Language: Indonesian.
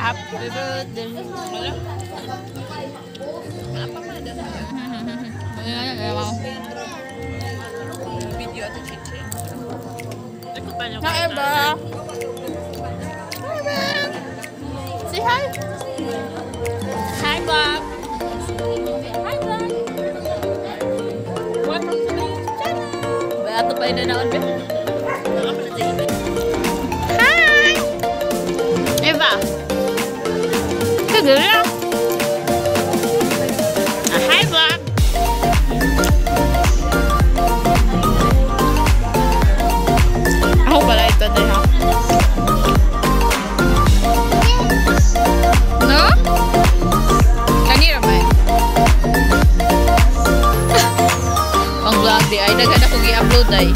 Happy birthday. Wala. Wala pa man dyan. Wala na, kaya mau. Video. Ikot pa niyo. Hi, Eva. Say hi. Hi, Bob. Hi, Bob. Welcome to my channel. Ba, ato pa be? Kagala! Ah, hi, Bob! Ako pala ito din, ha? No? Kanira ba? Pang vlog di ay, daghan i-upload ay.